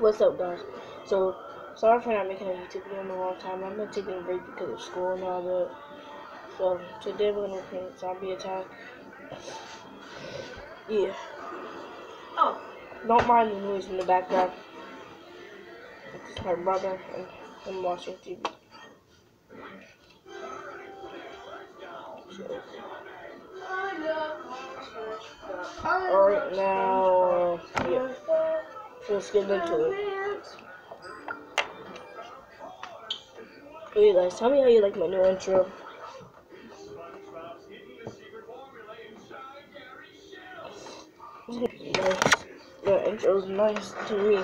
What's up, guys? So, sorry for not making a YouTube video in a long time. I've been taking a break because of school and all that. So, today we're gonna play Zombie Attack. Yeah. Oh, Don't mind the noise in the background. It's my brother and I'm watching TV. So, Alright, now, yeah. Let's get into it. Hey guys, tell me how you like my new intro. nice. The intro's nice to me.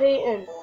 Yeah,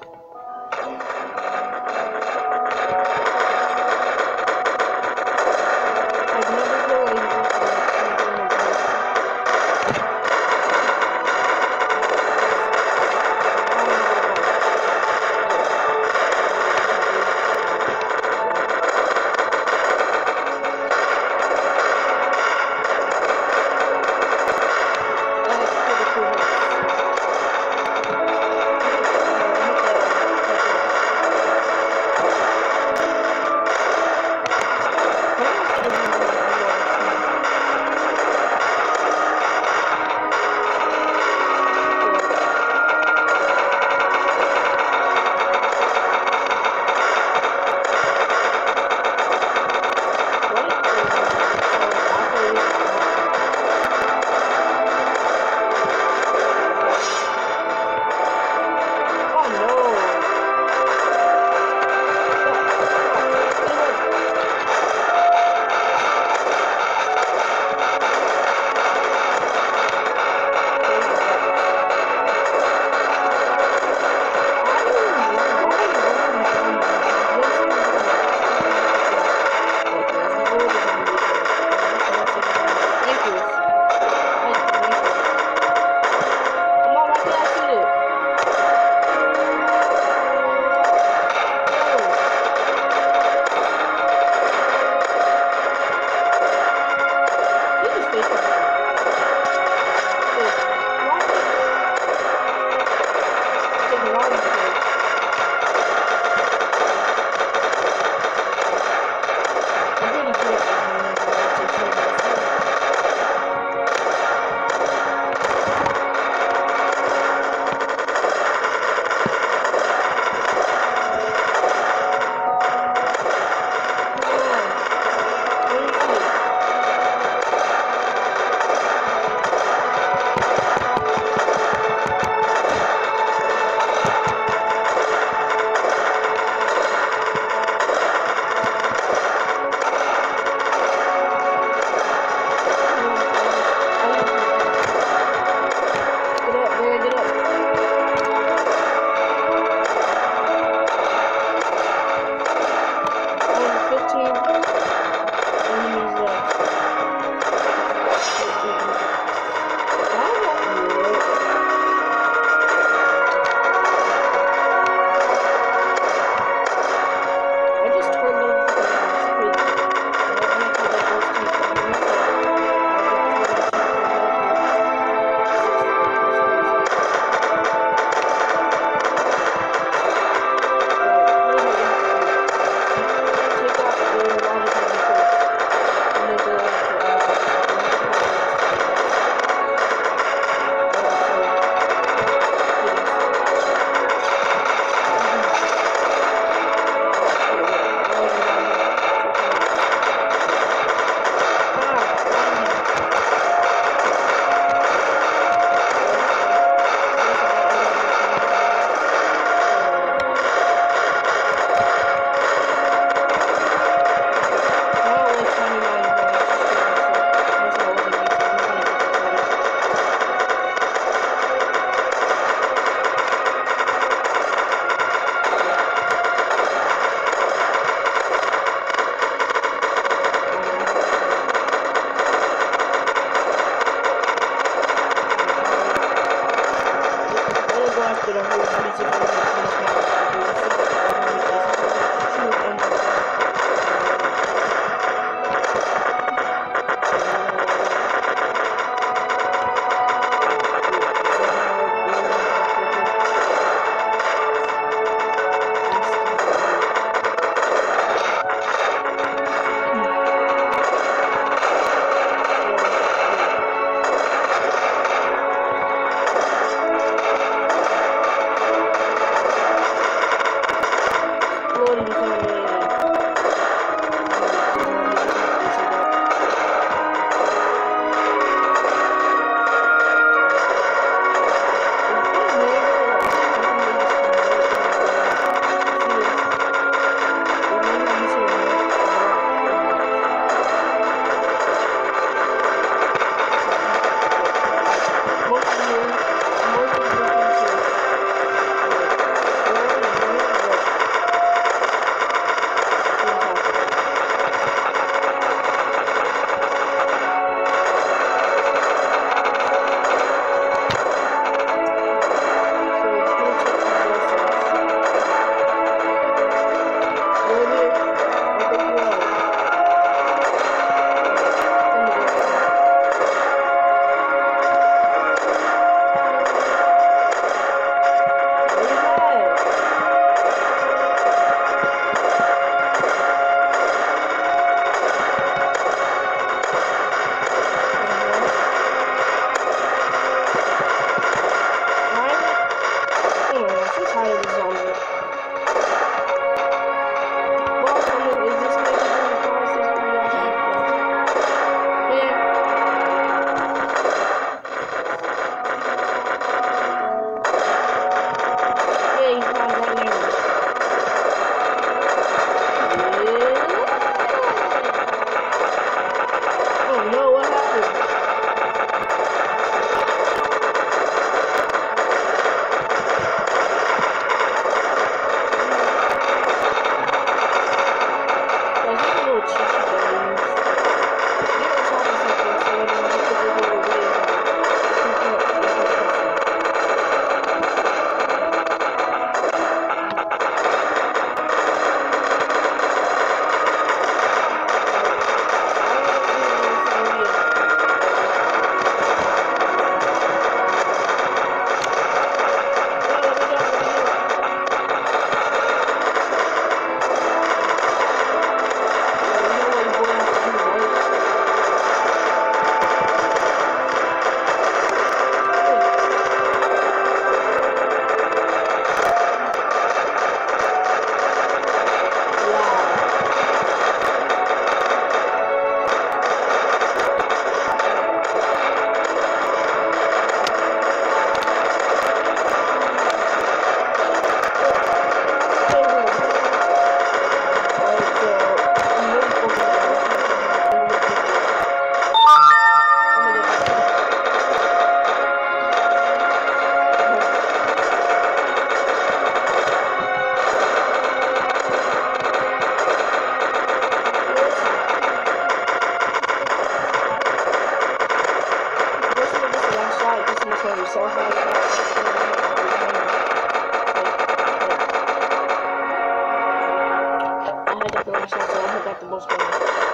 National Soul Hookup the Bullshit.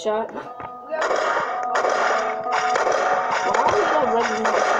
Headshot. Why have red and